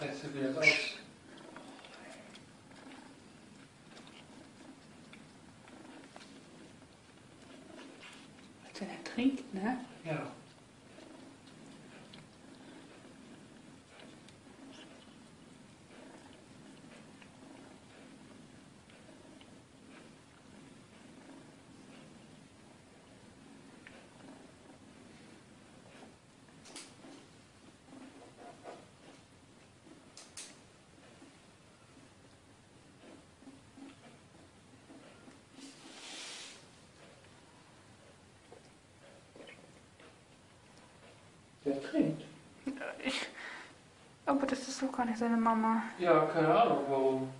Du wieder aus. Was der trinkt, ne? Ja. Trinkt. Ich, aber das ist doch gar nicht seine Mama. Ja, keine Ahnung warum.